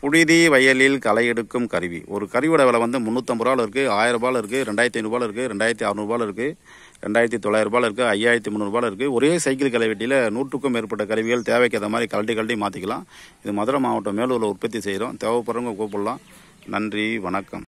புழுதி வயலில் களை எடுக்கும் கருவி. ஒரு கருவியோட விலை வந்து முந்நூற்றம்பது ரூபாவில் இருக்குது ஆயிரம் ரூபாயில் இருக்குது ரெண்டாயிரத்தி ஐநூறுபாயில் இருக்குது ரெண்டாயிரத்தி அறநூறுபாயில் இருக்குது ரெண்டாயிரத்தி தொள்ளாயிரம் இருக்குது ஐயாயிரத்தி முந்நூறுபாவில் இருக்குது ஒரே சைக்கிள் கலைவெட்டியில் நூற்றுக்கும் மேற்பட்ட கருவிகள் தேவைக்கு ஏற்ற மாதிரி கழட்டி கழட்டி மாற்றிக்கலாம் இது மதுரை மாவட்டம் மேலூரில் உற்பத்தி செய்கிறோம் தேவைப்படுறவங்க கூப்பிடலாம். நன்றி வணக்கம்.